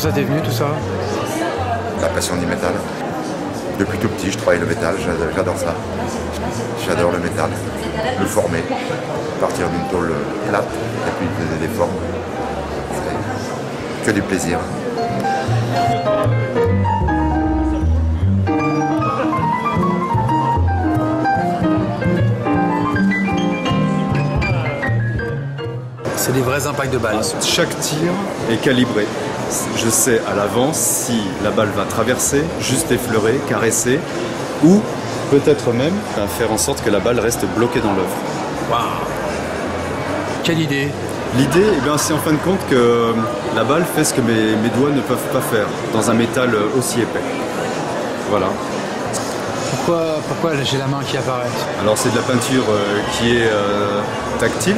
Comment ça t'est venu tout ça La passion du métal. Depuis tout petit, je travaille le métal, j'a- j'adore ça. J'adore le métal. Le former, partir d'une tôle plate et puis donner des formes. C'est que du plaisir. C'est des vrais impacts de balles. Chaque tir est calibré. Je sais à l'avance si la balle va traverser, juste effleurer, caresser, ou peut-être même à faire en sorte que la balle reste bloquée dans l'œuvre. Waouh Quelle idée L'idée, eh c'est en fin de compte que euh, la balle fait ce que mes, mes doigts ne peuvent pas faire dans un métal euh, aussi épais. Voilà. Pourquoi, pourquoi j'ai la main qui apparaît? Alors c'est de la peinture euh, qui est euh, tactile,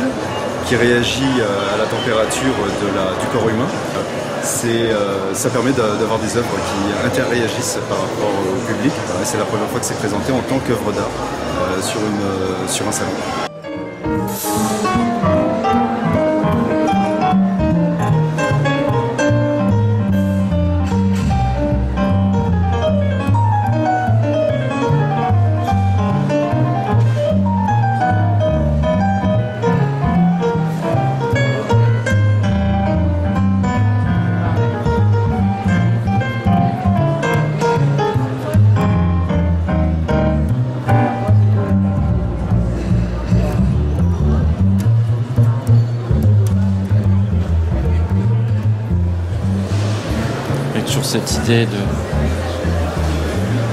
qui réagit à la température de la- du corps humain. Euh, ça permet d'a- d'avoir des œuvres qui interréagissent par rapport au public. C'est la première fois que c'est présenté en tant qu'œuvre d'art euh, sur, une, euh, sur un salon. Cette idée de.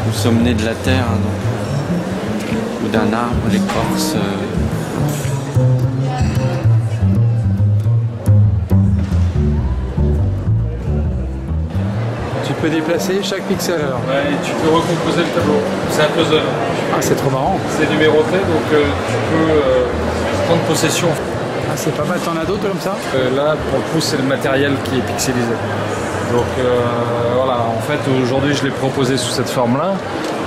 Nous sommes nés de la terre, hein, donc, ou d'un arbre, l'écorce. euh, Tu peux déplacer chaque pixel alors? Ouais, et tu peux recomposer le tableau. C'est un puzzle. Ah, c'est trop marrant. C'est numéroté, donc euh, tu peux euh, prendre possession. Ah, c'est pas mal. T'en as d'autres comme ça? Euh, là, pour le coup, c'est le matériel qui est pixelisé. Donc euh, voilà, en fait, aujourd'hui, je l'ai proposé sous cette forme-là.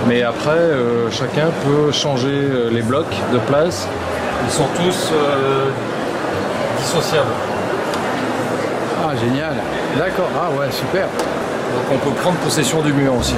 Mais après, euh, chacun peut changer euh, les blocs de place. Ils sont tous euh, dissociables. Ah, génial. D'accord. Ah ouais, super. Donc on peut prendre possession du mur aussi.